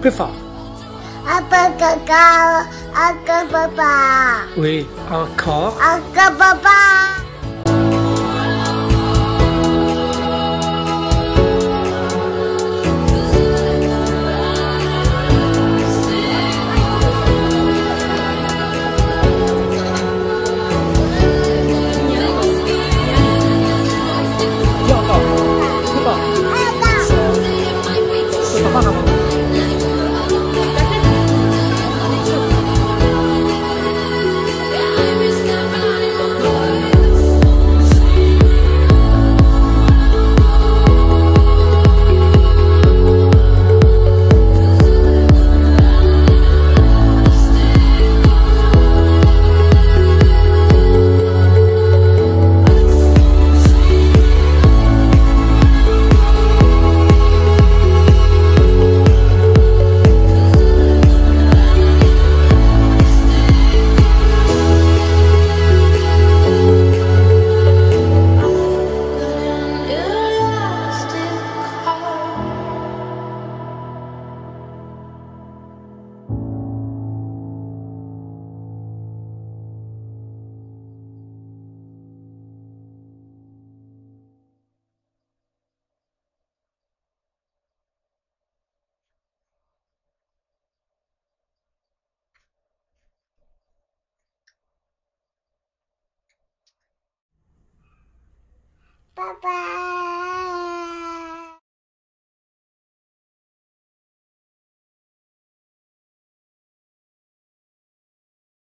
别发。阿爸哥哥，阿哥爸 Bye bye.